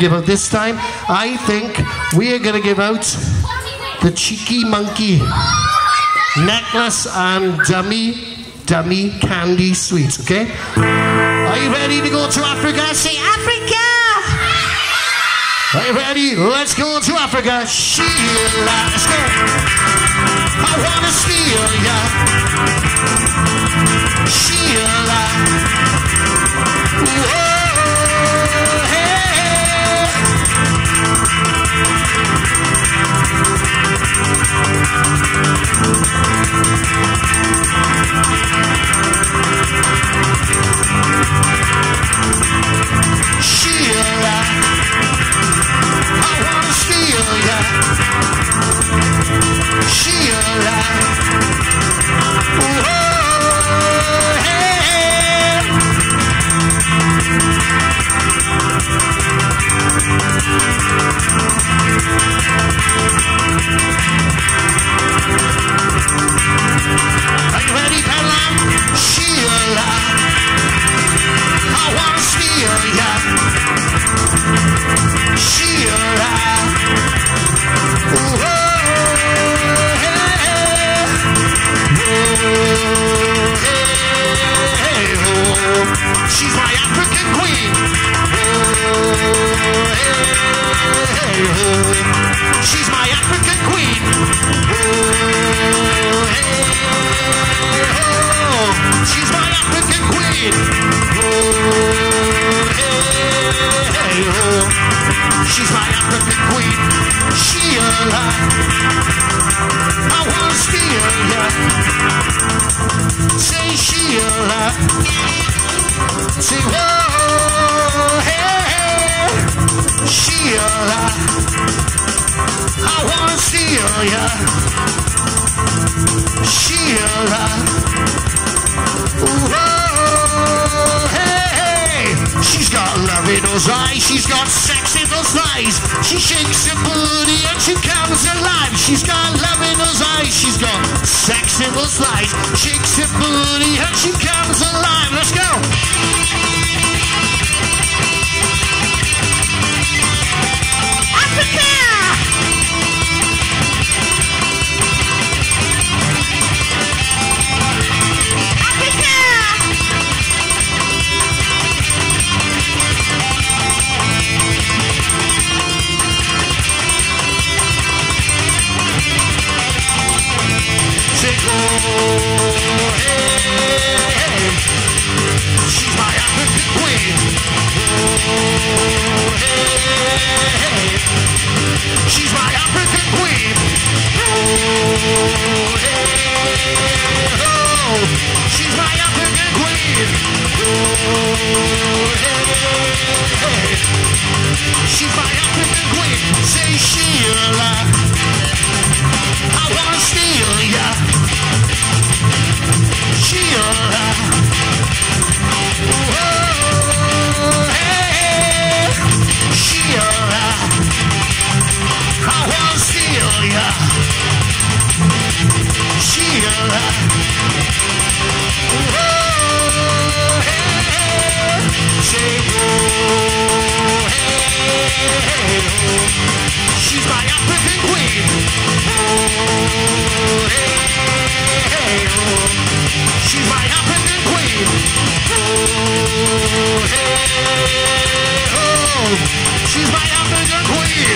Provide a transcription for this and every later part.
give out this time. I think we are going to give out the cheeky monkey necklace and dummy, dummy candy sweets, okay? Are you ready to go to Africa? Say Africa! Are you ready? Let's go to Africa. Sheila, let's go. I wanna steal ya. Sheila. Whoa, eyes, she's got sex in those thighs. She shakes her booty and she comes alive. She's got love in those eyes, she's got sex in those thighs. Shakes her booty and she comes alive. Let's go. She's my African queen. Oh, hey, oh, she's my African queen. Oh, hey, she's my African queen. Say Sheila. I She's my African queen.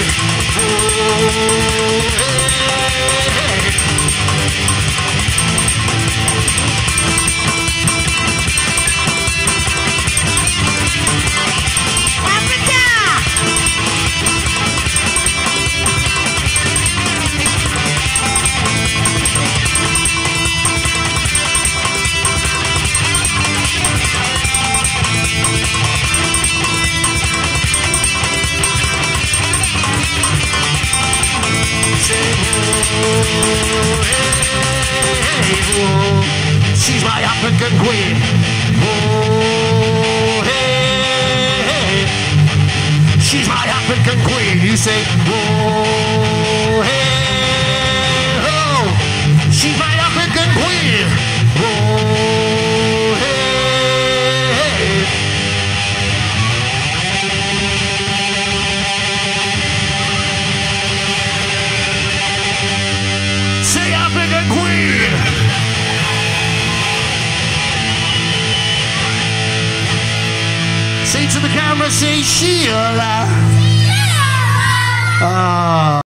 She's my African queen. Oh, hey, hey. She's my African queen. You say, oh, the camera, say Sheila. Ah.